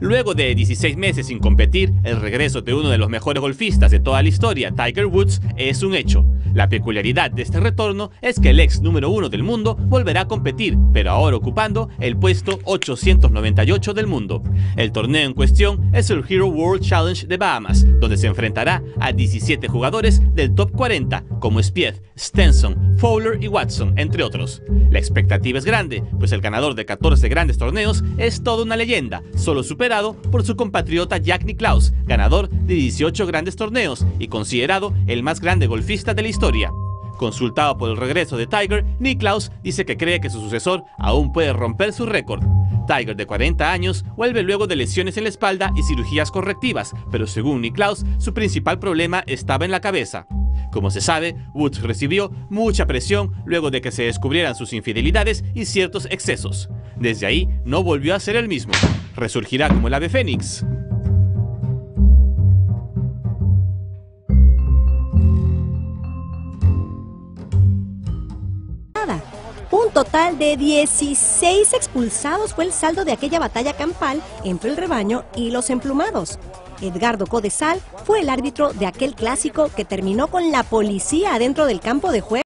Luego de 16 meses sin competir, el regreso de uno de los mejores golfistas de toda la historia, Tiger Woods, es un hecho. La peculiaridad de este retorno es que el ex número uno del mundo volverá a competir, pero ahora ocupando el puesto 898 del mundo. El torneo en cuestión es el Hero World Challenge de Bahamas, donde se enfrentará a 17 jugadores del top 40, como Spieth, Stenson, Fowler y Watson, entre otros. La expectativa es grande, pues el ganador de 14 grandes torneos es toda una leyenda, solo superado por su compatriota Jack Nicklaus, ganador de 18 grandes torneos y considerado el más grande golfista de la historia. Consultado por el regreso de Tiger, Nicklaus dice que cree que su sucesor aún puede romper su récord. Tiger, de 40 años, vuelve luego de lesiones en la espalda y cirugías correctivas, pero según Nicklaus, su principal problema estaba en la cabeza. Como se sabe, Woods recibió mucha presión luego de que se descubrieran sus infidelidades y ciertos excesos. Desde ahí no volvió a ser el mismo. Resurgirá como el ave fénix. Un total de 16 expulsados fue el saldo de aquella batalla campal entre el rebaño y los emplumados. Edgardo Codesal fue el árbitro de aquel clásico que terminó con la policía adentro del campo de juego.